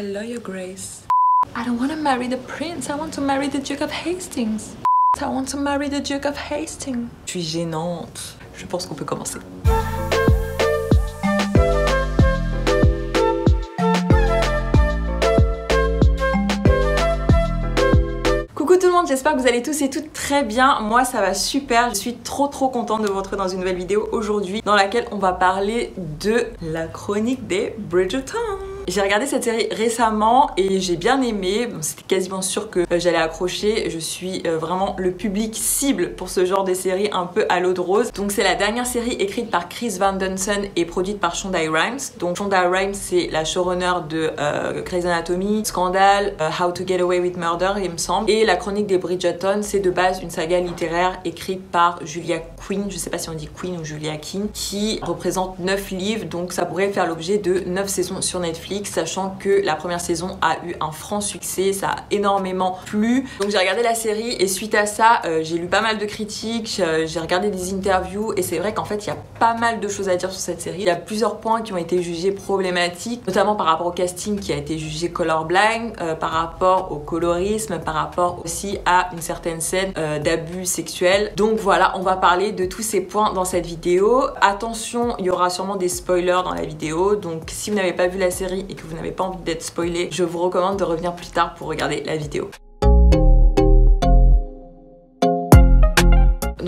Hello, Your Grace. I don't want to marry the prince, I want to marry the Duke of Hastings. I want to marry the Duke of Hastings. Je suis gênante. Je pense qu'on peut commencer. Coucou tout le monde, j'espère que vous allez tous et toutes très bien. Moi ça va super, je suis trop trop contente de vous retrouver dans une nouvelle vidéo aujourd'hui dans laquelle on va parler de la chronique des Bridgerton. J'ai regardé cette série récemment et j'ai bien aimé. C'était quasiment sûr que euh, j'allais accrocher. Je suis euh, vraiment le public cible pour ce genre de série un peu à l'eau de rose. Donc c'est la dernière série écrite par Chris Van Dunson et produite par Shonda Rhimes. Donc Shonda Rhimes c'est la showrunner de euh, Grey's Anatomy, Scandal, How to Get Away with Murder il me semble. Et la chronique des Bridgerton c'est de base une saga littéraire écrite par Julia Quinn, je sais pas si on dit Queen ou Julia King, qui représente 9 livres. Donc ça pourrait faire l'objet de 9 saisons sur Netflix sachant que la première saison a eu un franc succès, ça a énormément plu. Donc j'ai regardé la série et suite à ça, euh, j'ai lu pas mal de critiques, j'ai regardé des interviews et c'est vrai qu'en fait, il y a pas mal de choses à dire sur cette série. Il y a plusieurs points qui ont été jugés problématiques, notamment par rapport au casting qui a été jugé colorblind, euh, par rapport au colorisme, par rapport aussi à une certaine scène euh, d'abus sexuels. Donc voilà, on va parler de tous ces points dans cette vidéo. Attention, il y aura sûrement des spoilers dans la vidéo, donc si vous n'avez pas vu la série et que vous n'avez pas envie d'être spoilé, je vous recommande de revenir plus tard pour regarder la vidéo.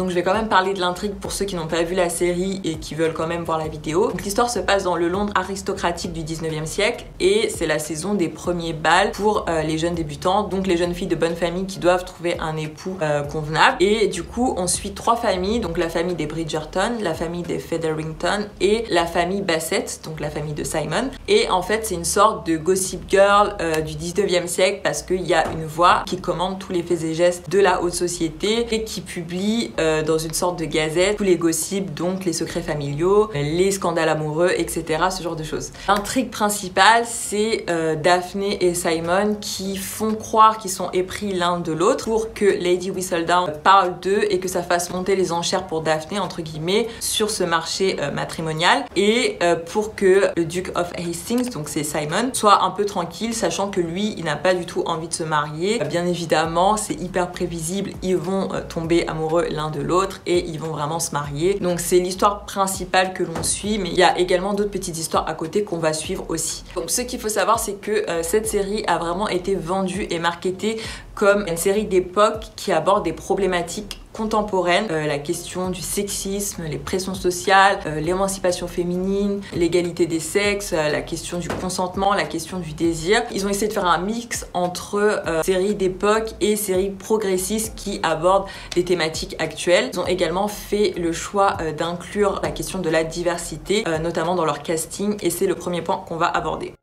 Donc je vais quand même parler de l'intrigue pour ceux qui n'ont pas vu la série et qui veulent quand même voir la vidéo. L'histoire se passe dans le Londres aristocratique du 19e siècle et c'est la saison des premiers balles pour euh, les jeunes débutants, donc les jeunes filles de bonne famille qui doivent trouver un époux euh, convenable. Et du coup on suit trois familles, donc la famille des Bridgerton, la famille des Featherington et la famille Bassett, donc la famille de Simon. Et en fait c'est une sorte de gossip girl euh, du 19e siècle parce qu'il y a une voix qui commande tous les faits et gestes de la haute société et qui publie dans une sorte de gazette tous les gossips, donc les secrets familiaux, les scandales amoureux, etc. Ce genre de choses. L'intrigue principale, c'est euh, Daphné et Simon qui font croire qu'ils sont épris l'un de l'autre pour que Lady Whistledown parle d'eux et que ça fasse monter les enchères pour Daphné, entre guillemets, sur ce marché euh, matrimonial et pour que le Duke of Hastings, donc c'est Simon, soit un peu tranquille, sachant que lui, il n'a pas du tout envie de se marier. Bien évidemment, c'est hyper prévisible, ils vont tomber amoureux l'un de l'autre et ils vont vraiment se marier. Donc c'est l'histoire principale que l'on suit, mais il y a également d'autres petites histoires à côté qu'on va suivre aussi. Donc ce qu'il faut savoir, c'est que euh, cette série a vraiment été vendue et marketée comme une série d'époque qui aborde des problématiques contemporaines, euh, la question du sexisme, les pressions sociales, euh, l'émancipation féminine, l'égalité des sexes, euh, la question du consentement, la question du désir. Ils ont essayé de faire un mix entre séries d'époque et séries progressistes qui abordent des thématiques actuelles. Ils ont également fait le choix d'inclure la question de la diversité, notamment dans leur casting, et c'est le premier point qu'on va aborder.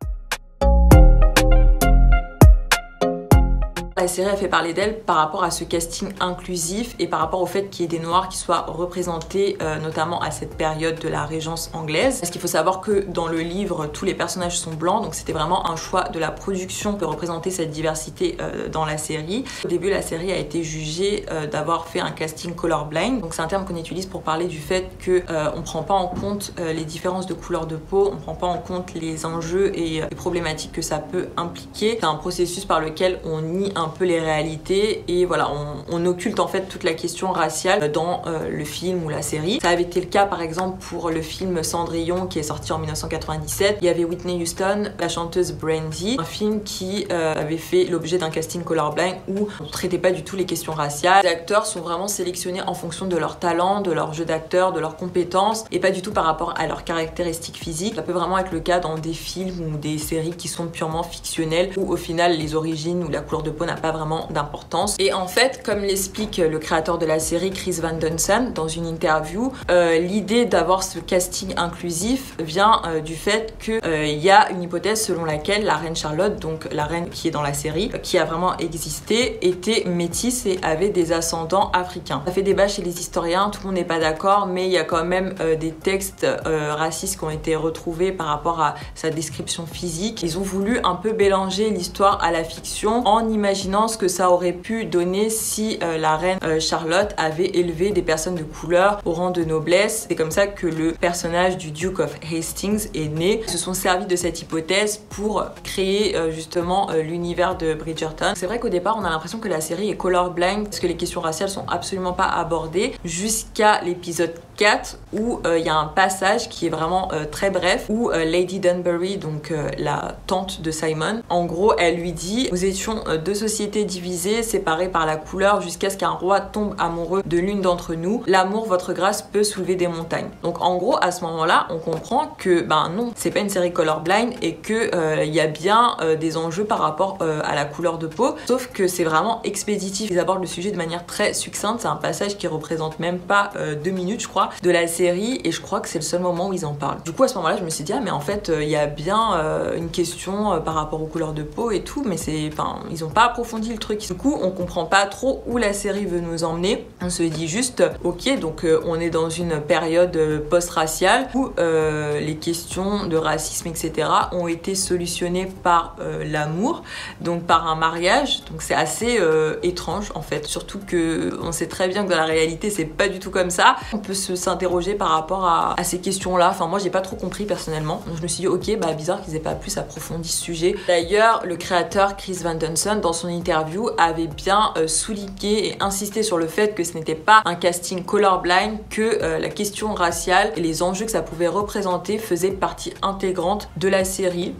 La série a fait parler d'elle par rapport à ce casting inclusif et par rapport au fait qu'il y ait des noirs qui soient représentés euh, notamment à cette période de la régence anglaise. Parce qu'il faut savoir que dans le livre, tous les personnages sont blancs, donc c'était vraiment un choix de la production de représenter cette diversité euh, dans la série. Au début, la série a été jugée euh, d'avoir fait un casting colorblind, donc c'est un terme qu'on utilise pour parler du fait que on prend pas en compte les différences de couleur de peau, on prend pas en compte les enjeux et les problématiques que ça peut impliquer. C'est un processus par lequel on nie un les réalités et voilà, on, occulte en fait toute la question raciale dans euh, le film ou la série. Ça avait été le cas par exemple pour le film Cendrillon qui est sorti en 1997. Il y avait Whitney Houston, la chanteuse Brandy, un film qui euh, avait fait l'objet d'un casting colorblind où on ne traitait pas du tout les questions raciales. Les acteurs sont vraiment sélectionnés en fonction de leur talent, de leur jeu d'acteur, de leurs compétences et pas du tout par rapport à leurs caractéristiques physiques. Ça peut vraiment être le cas dans des films ou des séries qui sont purement fictionnelles où au final les origines ou la couleur de peau n'a pas vraiment d'importance. Et en fait, comme l'explique le créateur de la série Chris Van Dunsen dans une interview, euh, l'idée d'avoir ce casting inclusif vient euh, du fait qu'il euh, y a une hypothèse selon laquelle la reine Charlotte, donc la reine qui est dans la série, qui a vraiment existé, était métisse et avait des ascendants africains. Ça fait débat chez les historiens, tout le monde n'est pas d'accord, mais il y a quand même des textes racistes qui ont été retrouvés par rapport à sa description physique. Ils ont voulu un peu mélanger l'histoire à la fiction en imaginant que ça aurait pu donner si euh, la reine euh, Charlotte avait élevé des personnes de couleur au rang de noblesse. C'est comme ça que le personnage du Duke of Hastings est né. Ils se sont servis de cette hypothèse pour créer euh, justement l'univers de Bridgerton. C'est vrai qu'au départ, on a l'impression que la série est colorblind parce que les questions raciales sont absolument pas abordées jusqu'à l'épisode 4 où il y a un passage qui est vraiment très bref où Lady Dunbury, donc la tante de Simon, en gros, elle lui dit Nous étions deux sociétés divisées, séparées par la couleur, jusqu'à ce qu'un roi tombe amoureux de l'une d'entre nous. L'amour, votre grâce, peut soulever des montagnes. Donc en gros, à ce moment-là, on comprend que ben non, c'est pas une série colorblind et que euh, il y a bien euh, des enjeux par rapport euh, à la couleur de peau. Sauf que c'est vraiment expéditif. Ils abordent le sujet de manière très succincte. C'est un passage qui représente même pas deux minutes, je crois, de la série et je crois que c'est le seul moment où ils en parlent. Du coup, à ce moment-là, je me suis dit ah mais en fait, il y a bien une question par rapport aux couleurs de peau et tout, mais c'est, enfin, ils ont pas approfondi le truc. Du coup, on comprend pas trop où la série veut nous emmener. On se dit juste, ok, donc euh, on est dans une période euh, post-raciale où euh, les questions de racisme, etc., ont été solutionnées par l'amour, donc par un mariage. Donc c'est assez étrange en fait, surtout que on sait très bien que dans la réalité c'est pas du tout comme ça. On peut s'interroger par rapport à, à ces questions-là. Enfin moi j'ai pas trop compris personnellement. Donc je me suis dit ok, bah bizarre qu'ils aient pas plus approfondi ce sujet. D'ailleurs le créateur Chris Van Dunson dans son interview avait bien souligné et insisté sur le fait que ce n'était pas un casting colorblind, que euh, la question raciale et les enjeux que ça pouvait représenter faisaient partie intégrante de la série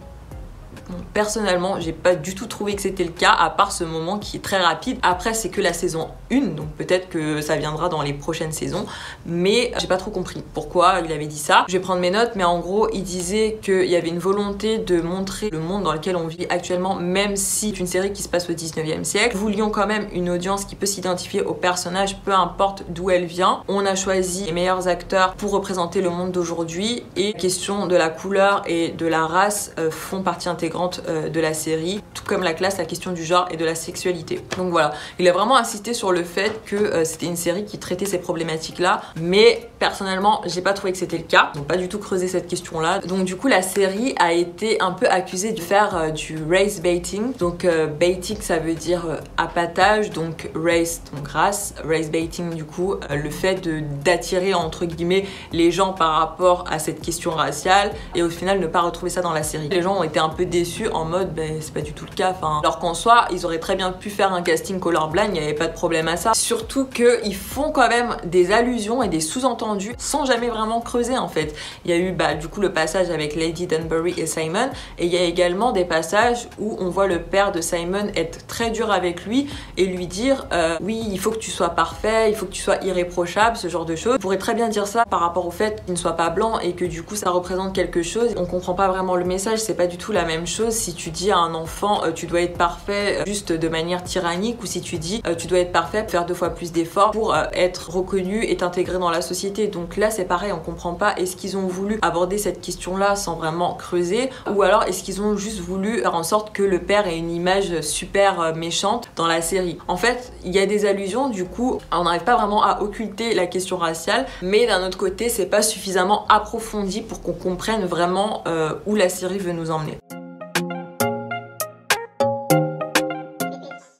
personnellement, j'ai pas du tout trouvé que c'était le cas, à part ce moment qui est très rapide. Après, c'est que la saison 1, donc peut-être que ça viendra dans les prochaines saisons, mais j'ai pas trop compris pourquoi il avait dit ça. Je vais prendre mes notes, mais en gros, il disait qu'il y avait une volonté de montrer le monde dans lequel on vit actuellement, même si c'est une série qui se passe au 19e siècle. Nous voulions quand même une audience qui peut s'identifier au personnage, peu importe d'où elle vient. On a choisi les meilleurs acteurs pour représenter le monde d'aujourd'hui et question de la couleur et de la race euh, font partie intégrante euh, de la série, tout comme la classe, la question du genre et de la sexualité. Donc voilà, il a vraiment insisté sur le fait que euh, c'était une série qui traitait ces problématiques-là, mais personnellement, j'ai pas trouvé que c'était le cas, donc pas du tout creusé cette question-là. Donc du coup, la série a été un peu accusée de faire euh, du race baiting. Donc baiting, ça veut dire appâtage, donc race, donc race, race baiting du coup, le fait d'attirer entre guillemets les gens par rapport à cette question raciale et au final ne pas retrouver ça dans la série. Les gens ont été un peu déçus en mode ben, c'est pas du tout le cas. Alors qu'en soi, ils auraient très bien pu faire un casting colorblind, il n'y avait pas de problème à ça. Surtout qu'ils font quand même des allusions et des sous-entendus sans jamais vraiment creuser en fait. Il y a eu bah, du coup le passage avec Lady Dunbury et Simon, et il y a également des passages où on voit le père de Simon être très dur avec lui et lui dire euh, oui, il faut que tu sois parfait, il faut que tu sois irréprochable, ce genre de choses. On pourrait très bien dire ça par rapport au fait qu'il ne soit pas blanc et que du coup ça représente quelque chose. On comprend pas vraiment le message, c'est pas du tout la même chose si tu dis à un enfant euh, tu dois être parfait euh, juste de manière tyrannique ou si tu dis tu dois être parfait, faire deux fois plus d'efforts pour être reconnu et t'intégrer dans la société. Donc là c'est pareil, on comprend pas est-ce qu'ils ont voulu aborder cette question-là sans vraiment creuser ou alors est-ce qu'ils ont juste voulu faire en sorte que le père ait une image super méchante dans la série. En fait, il y a des allusions, du coup, on n'arrive pas vraiment à occulter la question raciale, mais d'un autre côté, c'est pas suffisamment approfondi pour qu'on comprenne vraiment où la série veut nous emmener.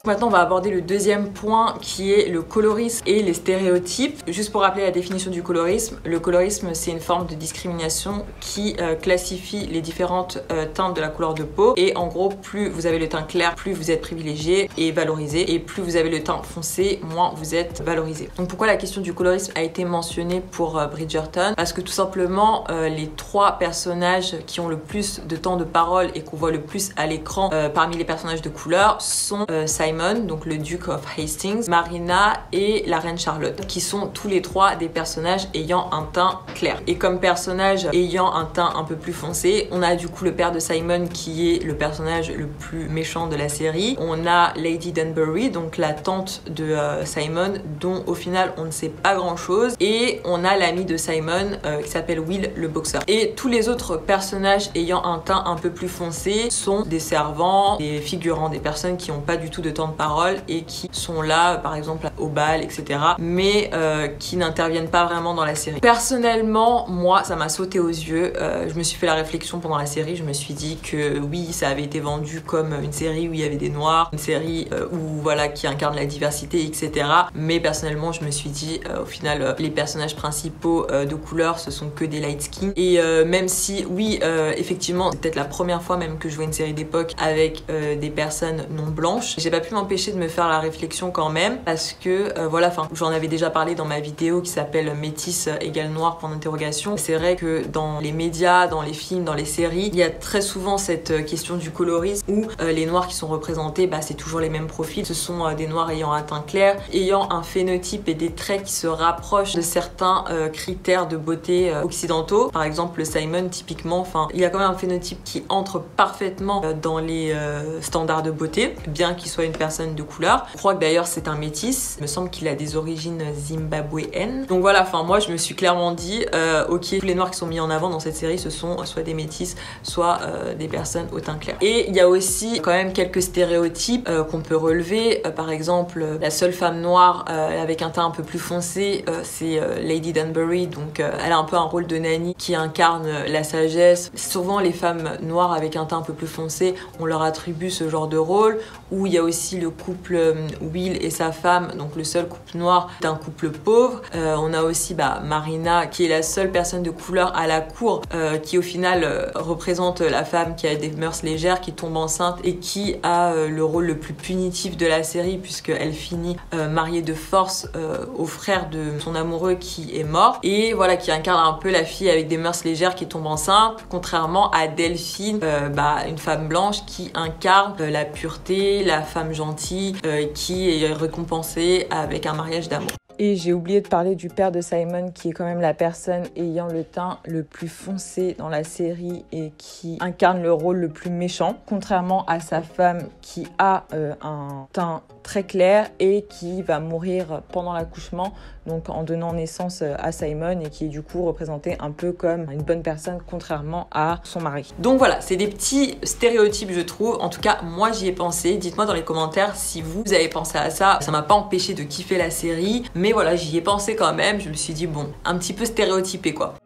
Maintenant, on va aborder le deuxième point qui est le colorisme et les stéréotypes. Juste pour rappeler la définition du colorisme, le colorisme c'est une forme de discrimination qui euh, classifie les différentes euh, teintes de la couleur de peau et en gros plus vous avez le teint clair, plus vous êtes privilégié et valorisé et plus vous avez le teint foncé, moins vous êtes valorisé. Donc pourquoi la question du colorisme a été mentionnée pour euh, Bridgerton? Parce que tout simplement les trois personnages qui ont le plus de temps de parole et qu'on voit le plus à l'écran parmi les personnages de couleur sont Simon donc le Duke of Hastings, Marina et la reine Charlotte, qui sont tous les trois des personnages ayant un teint clair. Et comme personnage ayant un teint un peu plus foncé, on a du coup le père de Simon qui est le personnage le plus méchant de la série. On a Lady Dunbury, donc la tante de euh, Simon, dont au final on ne sait pas grand chose. Et on a l'ami de Simon euh, qui s'appelle Will le boxeur. Et tous les autres personnages ayant un teint un peu plus foncé sont des servants, des figurants, des personnes qui n'ont pas du tout de temps de parole et qui sont là, par exemple au bal, etc. Mais qui n'interviennent pas vraiment dans la série. Personnellement, moi, ça m'a sauté aux yeux. je me suis fait la réflexion pendant la série. Je me suis dit que oui, ça avait été vendu comme une série où il y avait des noirs, une série où voilà qui incarne la diversité, etc. Mais personnellement, je me suis dit, au final, les personnages principaux de couleur, ce sont que des light skin. Et même si, oui, effectivement, c'est peut-être la première fois même que je vois une série d'époque avec euh, des personnes non blanches. J'ai pas pu m'empêcher de me faire la réflexion quand même parce que euh, voilà, enfin j'en avais déjà parlé dans ma vidéo qui s'appelle Métis égale noir point d'interrogation. C'est vrai que dans les médias, dans les films, dans les séries, il y a très souvent cette euh, question du colorisme où les noirs qui sont représentés, bah, c'est toujours les mêmes profils. Ce sont des noirs ayant un teint clair, ayant un phénotype et des traits qui se rapprochent de certains critères de beauté occidentaux. Par exemple, Simon typiquement, enfin il y a quand même un phénotype qui entre parfaitement dans les euh, standards de beauté, bien qu'il soit une personne de couleur. Je crois que d'ailleurs c'est un métis. Il me semble qu'il a des origines zimbabwéennes. Donc voilà, enfin moi je me suis clairement dit, euh, ok, tous les noirs qui sont mis en avant dans cette série, ce sont soit des métis, soit euh, des personnes au teint clair. Et il y a aussi quand même quelques stéréotypes qu'on peut relever. par exemple, la seule femme noire avec un teint un peu plus foncé, c'est Lady Dunbury. Donc elle a un peu un rôle de nanny qui incarne la sagesse. Souvent les femmes noires avec un teint un peu plus foncé, on leur attribue ce genre de rôle, où il y a aussi le couple euh, Will et sa femme, donc le seul couple noir d'un couple pauvre. Euh, on a aussi bah, Marina, qui est la seule personne de couleur à la cour, euh, qui au final représente la femme qui a des mœurs légères, qui tombe enceinte et qui a le rôle le plus punitif de la série, puisqu'elle finit mariée de force au frère de son amoureux qui est mort, et voilà, qui incarne un peu la fille avec des mœurs légères qui tombe enceinte, contrairement à Delphine, bah, une femme blanche qui incarne la pureté, la femme euh, qui est récompensée avec un mariage d'amour. Et j'ai oublié de parler du père de Simon, qui est quand même la personne ayant le teint le plus foncé dans la série et qui incarne le rôle le plus méchant, contrairement à sa femme qui a euh, un teint très clair et qui va mourir pendant l'accouchement, donc en donnant naissance euh, à Simon et qui est du coup représenté un peu comme une bonne personne, contrairement à son mari. Donc voilà, c'est des petits stéréotypes, je trouve. En tout cas, moi j'y ai pensé. Dites-moi dans les commentaires si vous avez pensé à ça. Ça m'a pas empêché de kiffer la série, mais mais voilà, j'y ai pensé quand même. Je me suis dit, bon, un petit peu stéréotypé quoi.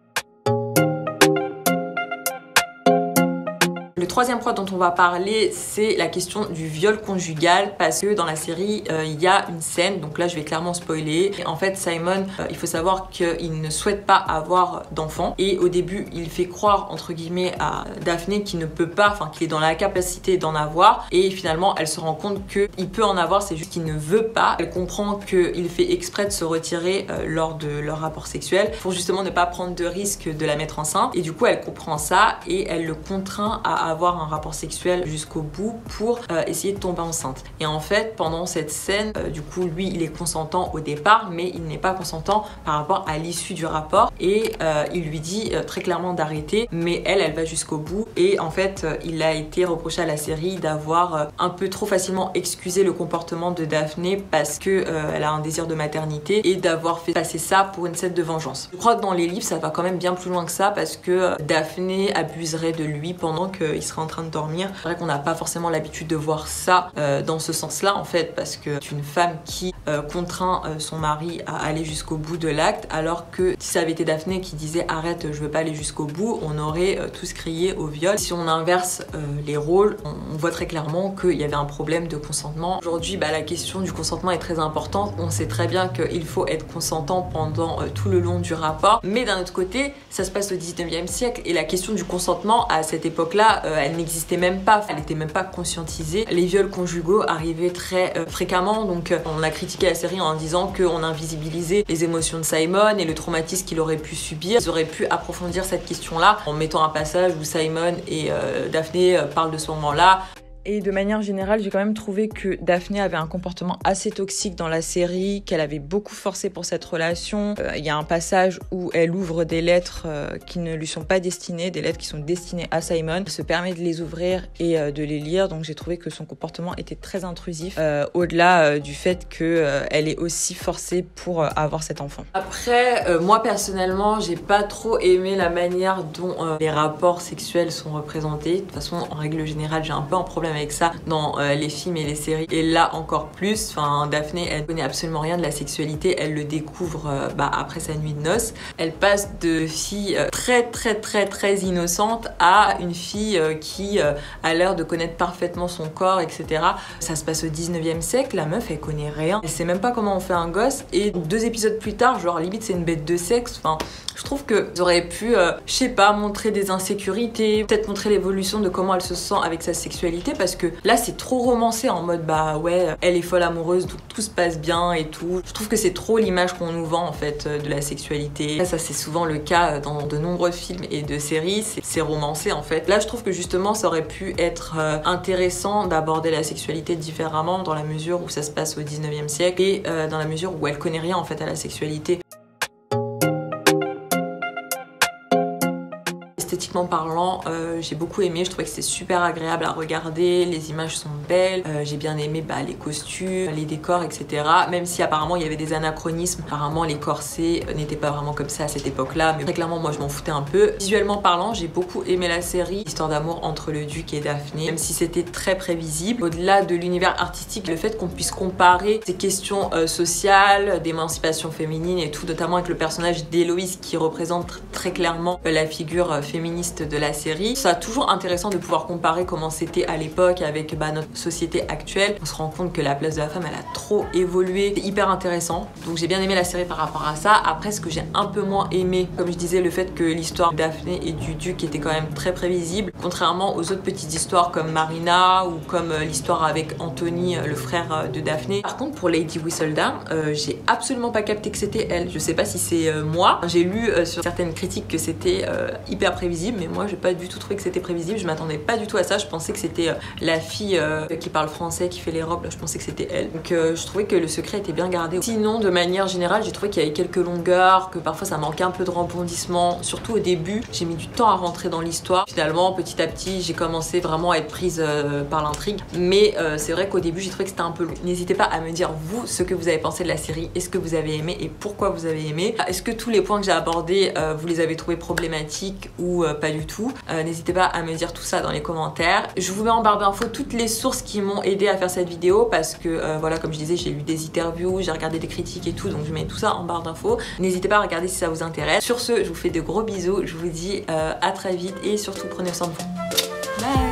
Troisième point dont on va parler, c'est la question du viol conjugal parce que dans la série, euh, il y a une scène, donc là je vais clairement spoiler. En fait, Simon, euh, il faut savoir qu'il ne souhaite pas avoir d'enfant et au début, il fait croire entre guillemets à Daphné qu'il ne peut pas, enfin qu'il est dans la capacité d'en avoir et finalement, elle se rend compte qu'il peut en avoir, c'est juste qu'il ne veut pas. Elle comprend qu'il fait exprès de se retirer euh, lors de leur rapport sexuel pour justement ne pas prendre de risque de la mettre enceinte et du coup, elle comprend ça et elle le contraint à avoir un rapport sexuel jusqu'au bout pour euh, essayer de tomber enceinte. Et en fait, pendant cette scène, euh, du coup, lui, il est consentant au départ, mais il n'est pas consentant par rapport à l'issue du rapport. Et euh, il lui dit très clairement d'arrêter, mais elle, elle va jusqu'au bout. Et en fait, il a été reproché à la série d'avoir un peu trop facilement excusé le comportement de Daphné parce que elle a un désir de maternité et d'avoir fait passer ça pour une scène de vengeance. Je crois que dans les livres, ça va quand même bien plus loin que ça parce que Daphné abuserait de lui pendant qu'il en train de dormir. C'est vrai qu'on n'a pas forcément l'habitude de voir ça euh, dans ce sens-là en fait parce que c'est une femme qui euh, contraint euh, son mari à aller jusqu'au bout de l'acte alors que si ça avait été Daphné qui disait arrête je veux pas aller jusqu'au bout on aurait tous crié au viol. Si on inverse les rôles on, voit très clairement qu'il y avait un problème de consentement. Aujourd'hui bah, la question du consentement est très importante. On sait très bien qu'il faut être consentant pendant tout le long du rapport mais d'un autre côté ça se passe au 19e siècle et la question du consentement à cette époque-là elle n'existait même pas, elle n'était même pas conscientisée. Les viols conjugaux arrivaient très euh, fréquemment, donc euh, on a critiqué la série en disant qu'on invisibilisait les émotions de Simon et le traumatisme qu'il aurait pu subir. Ils auraient pu approfondir cette question-là en mettant un passage où Simon et euh, Daphné parlent de ce moment-là, et de manière générale, j'ai quand même trouvé que Daphné avait un comportement assez toxique dans la série, qu'elle avait beaucoup forcé pour cette relation. Euh, il y a un passage où elle ouvre des lettres euh, qui ne lui sont pas destinées, des lettres qui sont destinées à Simon. Se permet de les ouvrir et euh, de les lire, donc j'ai trouvé que son comportement était très intrusif, au-delà du fait qu'elle est aussi forcée pour avoir cet enfant. Après, moi personnellement, j'ai pas trop aimé la manière dont les rapports sexuels sont représentés. De toute façon, en règle générale, j'ai un peu un problème avec ça dans euh, les films et les séries. Et là encore plus, enfin Daphné, elle connaît absolument rien de la sexualité, elle le découvre euh, bah, après sa nuit de noces. Elle passe de fille euh, très très très très innocente à une fille qui a l'air de connaître parfaitement son corps, etc. Ça se passe au 19e siècle, la meuf elle connaît rien, elle sait même pas comment on fait un gosse. Et deux épisodes plus tard, genre limite c'est une bête de sexe, enfin je trouve que j'aurais pu, je sais pas, montrer des insécurités, peut-être montrer l'évolution de comment elle se sent avec sa sexualité parce que là c'est trop romancé en mode bah ouais elle est folle amoureuse donc tout se passe bien et tout. Je trouve que c'est trop l'image qu'on nous vend en fait de la sexualité. Ça c'est souvent le cas dans de nombreux films et de séries, c'est romancé en fait. Là je trouve que justement ça aurait pu être euh, intéressant d'aborder la sexualité différemment dans la mesure où ça se passe au 19e siècle et euh, dans la mesure où elle connaît rien en fait à la sexualité. Parlant, euh, j'ai beaucoup aimé. Je trouvais que c'était super agréable à regarder. Les images sont belles. Euh, j'ai bien aimé bah, les costumes, les décors, etc. Même si apparemment il y avait des anachronismes. Apparemment les corsets n'étaient pas vraiment comme ça à cette époque-là. Mais très clairement, moi je m'en foutais un peu. Visuellement parlant, j'ai beaucoup aimé la série. Histoire d'amour entre le duc et Daphné. Même si c'était très prévisible. Au-delà de l'univers artistique, le fait qu'on puisse comparer ces questions euh, sociales, d'émancipation féminine et tout, notamment avec le personnage d'Héloïse qui représente très clairement la figure féminine de la série. C'est toujours intéressant de pouvoir comparer comment c'était à l'époque avec bah, notre société actuelle. On se rend compte que la place de la femme, elle a trop évolué. C'est hyper intéressant. Donc j'ai bien aimé la série par rapport à ça. Après, ce que j'ai un peu moins aimé, comme je disais, le fait que l'histoire de Daphné et du duc était quand même très prévisible. Contrairement aux autres petites histoires comme Marina ou comme euh, l'histoire avec Anthony, euh, le frère euh, de Daphné. Par contre, pour Lady Whistledown, j'ai absolument pas capté que c'était elle. Je sais pas si c'est moi. J'ai lu sur certaines critiques que c'était hyper prévisible mais moi j'ai pas du tout trouvé que c'était prévisible. Je m'attendais pas du tout à ça. Je pensais que c'était euh, la fille euh, qui parle français, qui fait les robes. je pensais que c'était elle. Donc euh, je trouvais que le secret était bien gardé. Sinon, de manière générale, j'ai trouvé qu'il y avait quelques longueurs, que parfois ça manquait un peu de rebondissement. Surtout au début, j'ai mis du temps à rentrer dans l'histoire. Finalement, petit à petit, j'ai commencé vraiment à être prise par l'intrigue. Mais c'est vrai qu'au début, j'ai trouvé que c'était un peu long. N'hésitez pas à me dire vous ce que vous avez pensé de la série, est-ce que vous avez aimé et pourquoi vous avez aimé? Est-ce que tous les points que j'ai abordés, vous les avez trouvés problématiques ou du tout. Euh, n'hésitez pas à me dire tout ça dans les commentaires. Je vous mets en barre d'infos toutes les sources qui m'ont aidé à faire cette vidéo parce que euh, voilà, comme je disais, j'ai lu des interviews, j'ai regardé des critiques et tout, donc je mets tout ça en barre d'infos. N'hésitez pas à regarder si ça vous intéresse. Sur ce, je vous fais de gros bisous, je vous dis à très vite et surtout prenez soin de vous. Bye